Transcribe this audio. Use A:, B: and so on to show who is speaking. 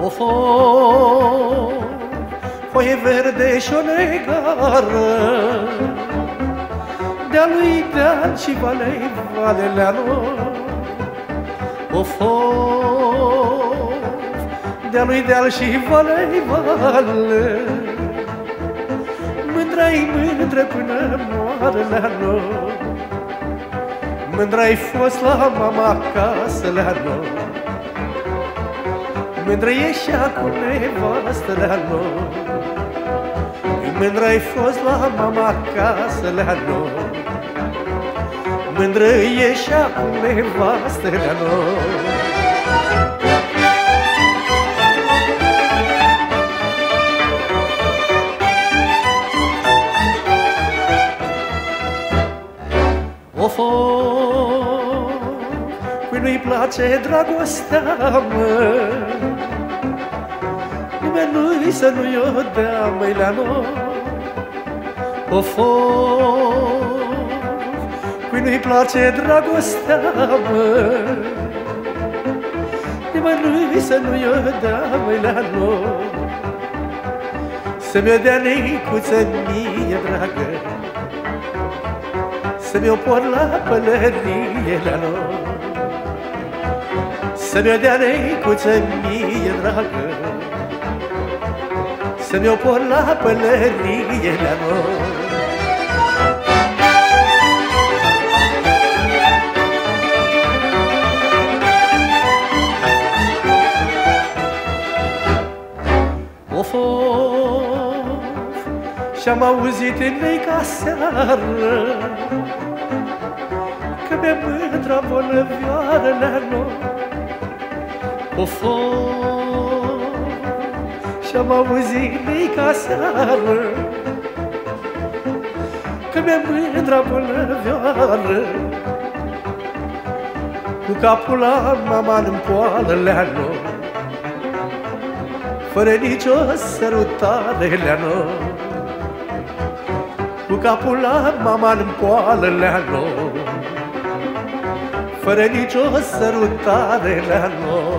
A: fofor, foaie verde și o negară, de-a lui Dan și valei valelea lor. Fofor, de-a lui deal și valei vale, mândra-i mândră până moare la noi. Fost la mama acasă la noi. Mândră și acum nevastă la noi Mândră-i fost la mama acasă la noi Mândră și acum nevastă la noi Of, of, cui nu-i place dragostea, mă Nimeni să nu-i o dea, măi, la noi. Of, of, cui nu-i place dragostea, mă. Nimeni să nu-i o dea, măi, la noi. Să-mi o dea neicuță mie, dragă. Să-mi o por la pălărie la noi. Să-mi o dea necuță mie dragă Să-mi o por la pălărie la noi Of, of, și-am auzit în ca seară Că mi-e mândra bolăvioară la noi. Of, of, și-am auzit în ca seară Că mi-e mândra bolăvioară Cu capul la mama în poală la noi fără nicio sărutare la noi Cu capul la mama în poală la noi Fără nicio sărutare la noi